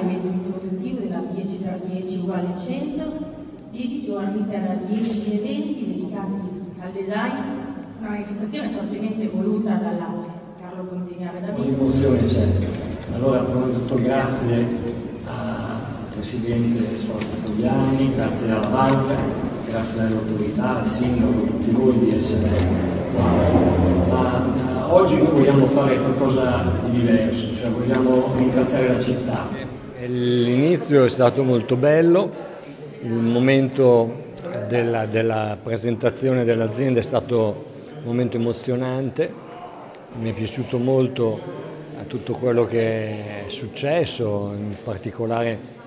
all'evento introduttivo della 10 tra 10 uguale 100, 10 giorni per 10 eventi dedicati al design, una manifestazione fortemente voluta dalla Carlo Gonzini Arredamento. Un'emozione c'è. Allora, prima di tutto grazie al Presidente Sforza Fogliani, grazie alla banca, grazie alle autorità, al Sindaco, a tutti voi di essere Ma oggi noi vogliamo fare qualcosa di diverso, cioè vogliamo ringraziare la città. L'inizio è stato molto bello, il momento della, della presentazione dell'azienda è stato un momento emozionante, mi è piaciuto molto tutto quello che è successo, in particolare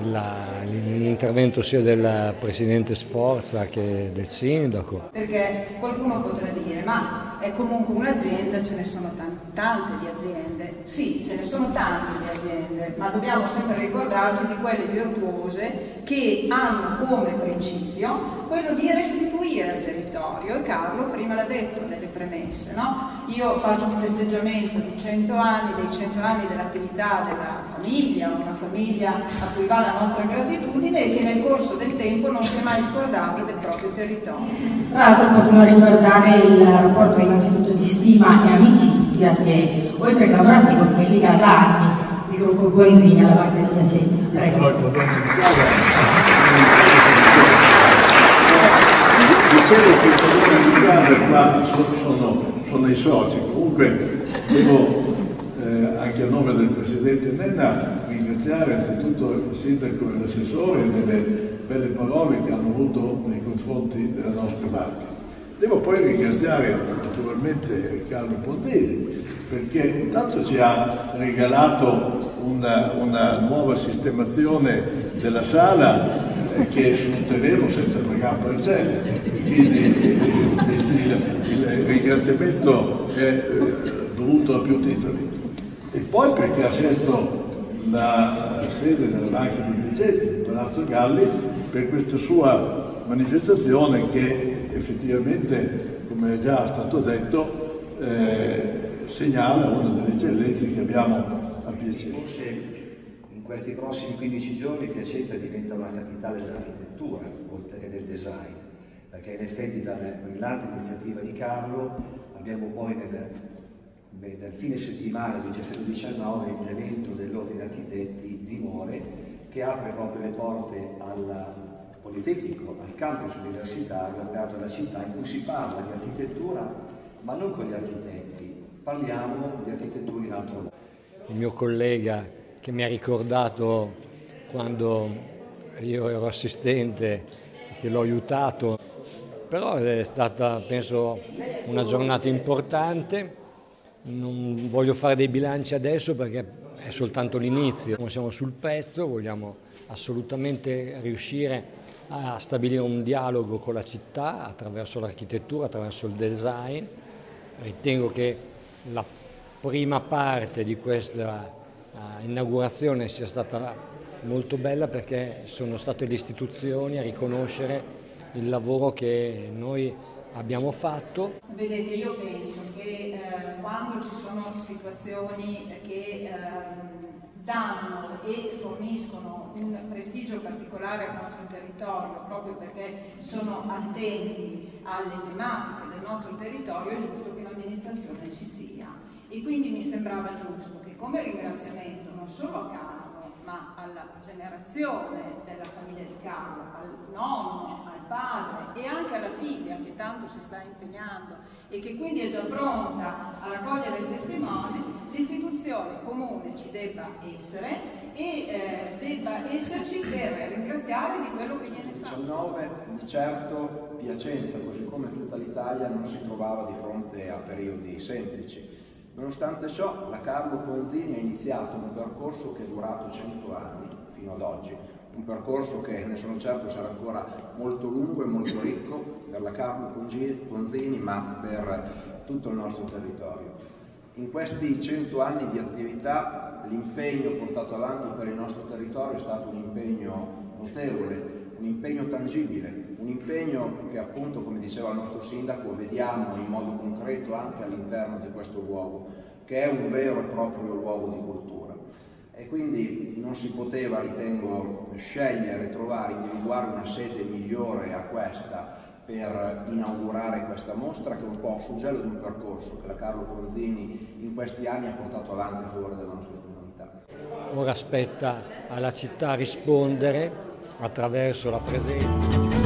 l'intervento sia del Presidente Sforza che del Sindaco. Perché qualcuno potrà dire, ma è comunque un'azienda, ce ne sono tante di aziende. Sì, ce ne sono tante di aziende, ma dobbiamo sempre ricordarci di quelle virtuose che hanno come principio quello di restituire al territorio. E Carlo prima l'ha detto nelle premesse, no? Io faccio un festeggiamento di 100 anni, dei 100 anni dell'attività della famiglia, una famiglia a cui va la nostra gratitudine e che nel corso del tempo non si è mai scordato del proprio territorio. Tra l'altro possiamo ricordare il rapporto innanzitutto di stima e amicizia che oltre che lavorativo che lega da anni il gruppo Gonzini alla Banca di Piacenza. Prego. Dicevo che i padroni qua sono, sono, i soci, comunque devo eh, anche a nome del Presidente Nenna ringraziare anzitutto il Sindaco e l'assessore delle belle parole che hanno avuto nei confronti della nostra banca. Devo poi ringraziare naturalmente Riccardo Pontini perché intanto ci ha regalato una, una nuova sistemazione della sala eh, che è su un terreno senza pagare parcelle, quindi il, il, il, ringraziamento è eh, dovuto a più titoli. E poi perché ha scelto la sede della Banca di Vicenza, il Palazzo Galli, per questa sua manifestazione che effettivamente, come è già stato detto, eh, segnala una delle eccellenze che abbiamo a Piacenza. Forse in questi prossimi 15 giorni Piacenza diventa una capitale dell'architettura, oltre che del design, perché in effetti dalla brillante iniziativa di Carlo abbiamo poi nel nel fine settimana 17-19 l'evento dell'Ordine Architetti di More che apre proprio le porte al Politecnico, al campus universitario aperto alla città in cui si parla di architettura ma non con gli architetti, parliamo di architettura in altro modo. Il mio collega che mi ha ricordato quando io ero assistente, che l'ho aiutato, però è stata penso una giornata importante non voglio fare dei bilanci adesso perché è soltanto l'inizio, siamo sul pezzo, vogliamo assolutamente riuscire a stabilire un dialogo con la città attraverso l'architettura, attraverso il design. Ritengo che la prima parte di questa uh, inaugurazione sia stata molto bella perché sono state le istituzioni a riconoscere il lavoro che noi abbiamo fatto. Vedete, io penso che eh, quando ci sono situazioni che eh, danno e forniscono un prestigio particolare al nostro territorio proprio perché sono attenti alle tematiche del nostro territorio, è giusto che l'amministrazione ci sia. E quindi mi sembrava giusto che come ringraziamento non solo a Carlo, ma alla generazione della famiglia di Carlo, al nonno, al padre e anche alla figlia che tanto si sta impegnando e che quindi è già pronta a raccogliere il testimone, l'istituzione comune ci debba essere e eh, debba esserci per ringraziare di quello che viene fatto. 19 di certo Piacenza, così come tutta l'Italia, non si trovava di fronte a periodi semplici Nonostante ciò, la Carlo Ponzini ha iniziato un percorso che è durato 100 anni fino ad oggi, un percorso che ne sono certo sarà ancora molto lungo e molto ricco per la Carlo Ponzini, ma per tutto il nostro territorio. In questi 100 anni di attività l'impegno portato avanti per il nostro territorio è stato un impegno notevole, un impegno tangibile, un impegno che appunto, come diceva il nostro sindaco, vediamo in modo concreto anche all'interno di questo luogo, che è un vero e proprio luogo di cultura. e quindi non si poteva, ritengo, scegliere, trovare, individuare una sede migliore a questa per inaugurare questa mostra che è un po' suggello di un percorso che la Carlo Conzini in questi anni ha portato avanti a favore della nostra comunità. Ora aspetta alla città rispondere attraverso la presenza.